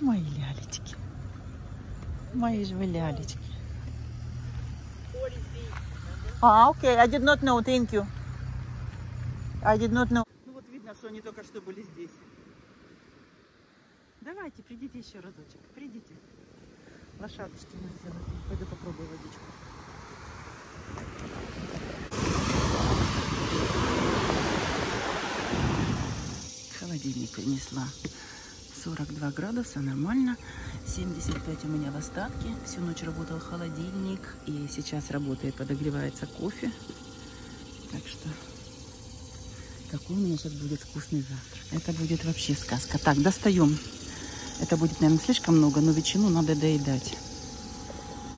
Мои лялечки. Мои же вы лялечки. А, окей, I did not know, thank you. I did not know. Ну вот видно, что они только что были здесь. Давайте, придите еще разочек, придите. Лошадочки мы. Пойду попробую водичку. Холодильник принесла. 42 градуса, нормально. 75 у меня в остатке. Всю ночь работал холодильник. И сейчас работает, подогревается кофе. Так что какой у меня сейчас будет вкусный завтрак. Это будет вообще сказка. Так, достаем. Это будет, наверное, слишком много, но ветчину надо доедать.